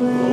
Amen.